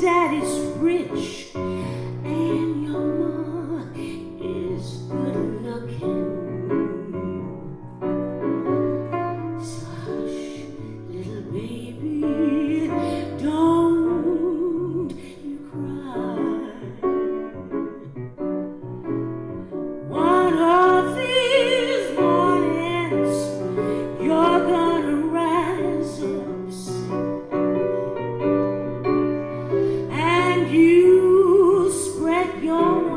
daddy's rich.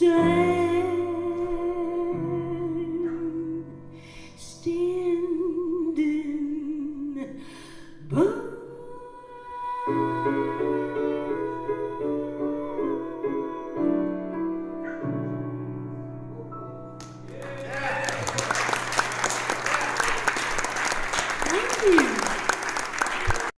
stand, standing. But